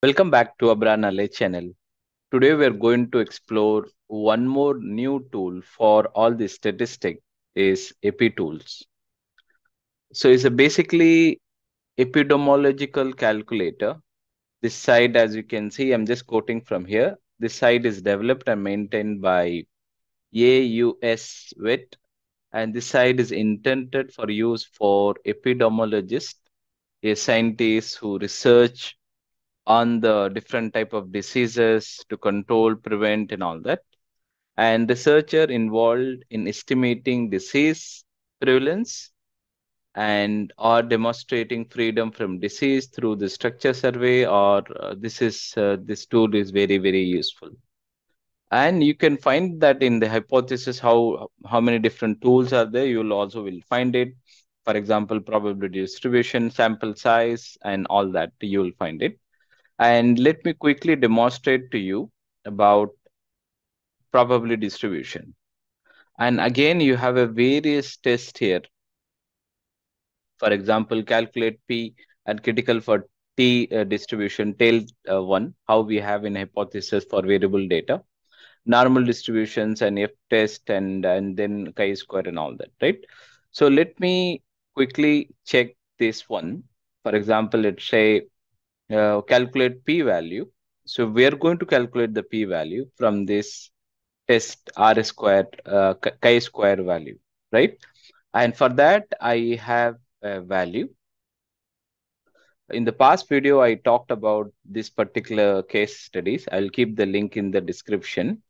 Welcome back to Abrar Knowledge channel. Today we are going to explore one more new tool for all the statistic is AP EpiTools. So it's a basically epidemiological calculator. This site, as you can see, I'm just quoting from here. This site is developed and maintained by AusVet, and this site is intended for use for epidemiologists, a scientists who research on the different type of diseases to control, prevent, and all that. And researcher involved in estimating disease prevalence and are demonstrating freedom from disease through the structure survey or uh, this is uh, this tool is very very useful. And you can find that in the hypothesis how how many different tools are there you'll also will find it. For example probability distribution sample size and all that you will find it and let me quickly demonstrate to you about probability distribution. And again, you have a various test here. For example, calculate P and critical for T uh, distribution, tail uh, one, how we have in hypothesis for variable data, normal distributions and F test and, and then chi-square and all that, right? So let me quickly check this one. For example, let's say uh, calculate p-value. So we are going to calculate the p-value from this test r squared, uh, chi-square value, right? And for that, I have a value. In the past video, I talked about this particular case studies. I'll keep the link in the description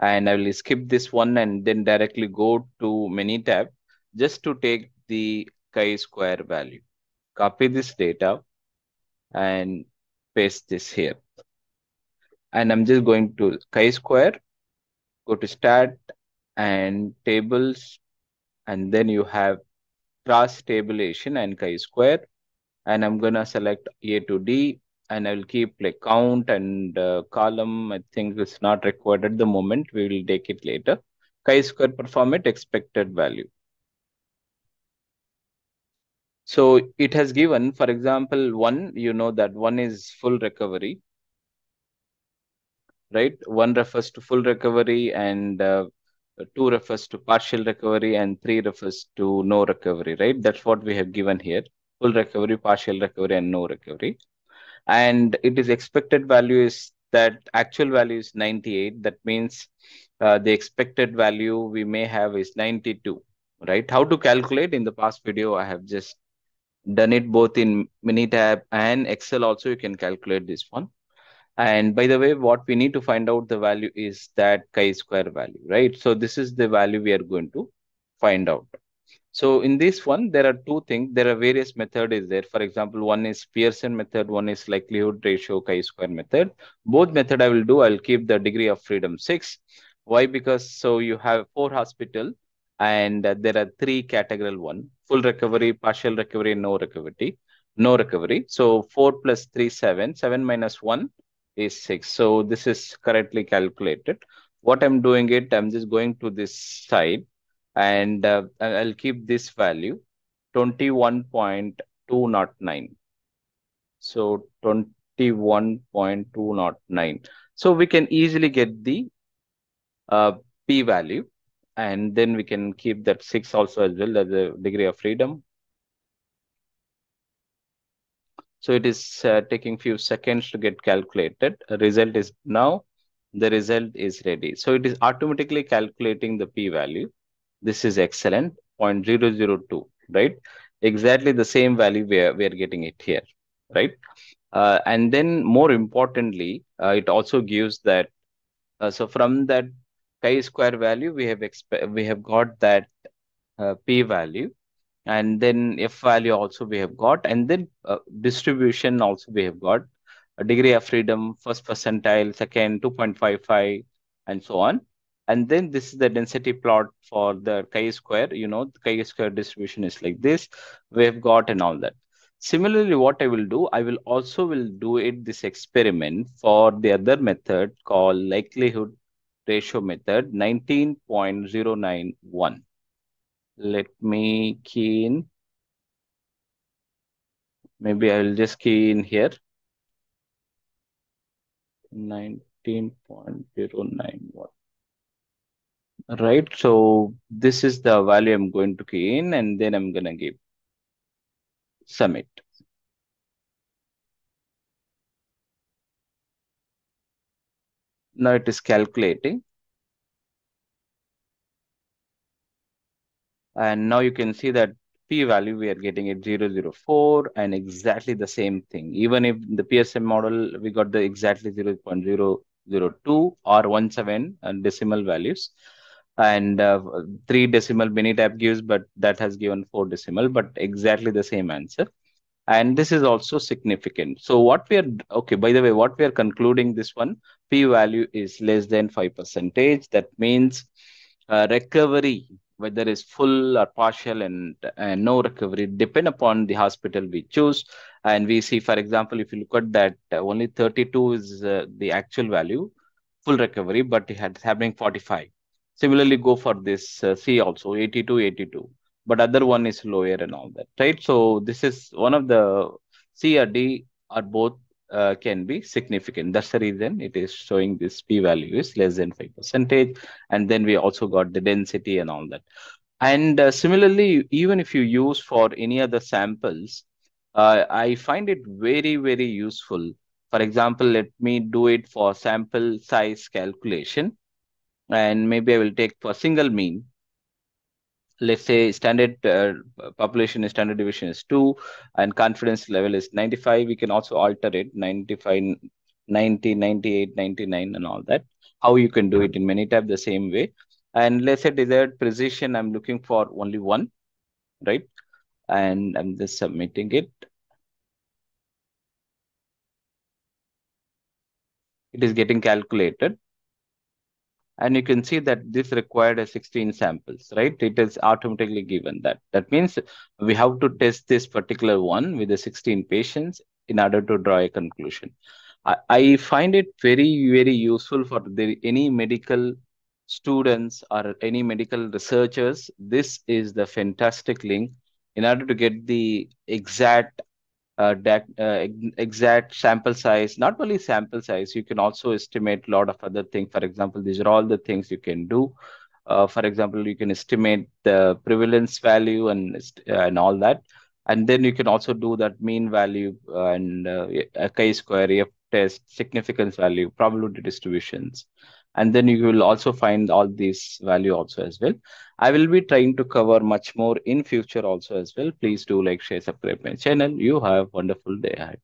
and I will skip this one and then directly go to Minitab just to take the chi-square value. Copy this data and paste this here. And I'm just going to chi-square, go to stat and tables, and then you have cross tabulation and chi-square. And I'm going to select A to D and I will keep like count and uh, column. I think it's not required at the moment. We will take it later. Chi-square perform it expected value. So it has given, for example, one, you know that one is full recovery, right? One refers to full recovery and uh, two refers to partial recovery and three refers to no recovery, right? That's what we have given here. Full recovery, partial recovery, and no recovery. And it is expected value is that actual value is 98. That means uh, the expected value we may have is 92, right? How to calculate in the past video, I have just done it both in Minitab and Excel also you can calculate this one. And by the way, what we need to find out the value is that chi-square value, right? So this is the value we are going to find out. So in this one, there are two things. There are various method is there. For example, one is Pearson method, one is likelihood ratio chi-square method. Both method I will do, I'll keep the degree of freedom six. Why? Because so you have four hospital and uh, there are three categorical one full recovery partial recovery no recovery no recovery. So 4 plus 3 7 7 minus 1 is 6 so this is correctly calculated. What i'm doing it i'm just going to this side and uh, i'll keep this value 21.209 so 21.209 so we can easily get the uh, p value and then we can keep that 6 also as well as a degree of freedom. So it is uh, taking few seconds to get calculated. A result is now, the result is ready. So it is automatically calculating the p-value. This is excellent, 0.002, right? Exactly the same value we are, we are getting it here, right? Uh, and then more importantly, uh, it also gives that, uh, so from that chi-square value, we have we have got that uh, p value, and then f value also we have got, and then uh, distribution also we have got a degree of freedom, first percentile, second 2.55, and so on. And then this is the density plot for the chi-square. You know, the chi-square distribution is like this. We have got and all that. Similarly, what I will do, I will also will do it this experiment for the other method called likelihood ratio method 19.091. Let me key in. Maybe I will just key in here. 19.091 right so this is the value i'm going to key in and then i'm going to give submit now it is calculating. And now you can see that p-value we are getting at 004 and exactly the same thing. Even if the PSM model we got the exactly 0.002 or 17 and decimal values. And uh, three decimal Minitab gives but that has given four decimal but exactly the same answer. And this is also significant. So what we are okay by the way what we are concluding this one p value is less than 5 percentage. That means uh, recovery whether it's full or partial and, and no recovery depend upon the hospital we choose. And we see for example if you look at that uh, only 32 is uh, the actual value full recovery but it had happening 45 similarly go for this uh, c also 82 82 but other one is lower and all that right? So this is one of the c or d or both uh, can be significant. That's the reason it is showing this p value is less than 5 percentage. And then we also got the density and all that. And uh, similarly, even if you use for any other samples, uh, I find it very, very useful. For example, let me do it for sample size calculation. And maybe I will take for single mean let's say standard uh, population standard deviation is 2 and confidence level is 95 we can also alter it 95 90 98 99 and all that. How you can do it in Minitab the same way. And let's say desired precision i'm looking for only one right? And i'm just submitting it. It is getting calculated and you can see that this required a 16 samples, right? It is automatically given that. That means we have to test this particular one with the 16 patients in order to draw a conclusion. I, I find it very, very useful for the, any medical students or any medical researchers. This is the fantastic link in order to get the exact uh, uh, exact sample size, not only sample size, you can also estimate a lot of other things. For example, these are all the things you can do. Uh, for example, you can estimate the prevalence value and, and all that. And then you can also do that mean value and uh, a chi-square, F test, significance value, probability distributions. And then you will also find all these value also as well. I will be trying to cover much more in future also as well. Please do like, share, subscribe my channel. You have wonderful day ahead.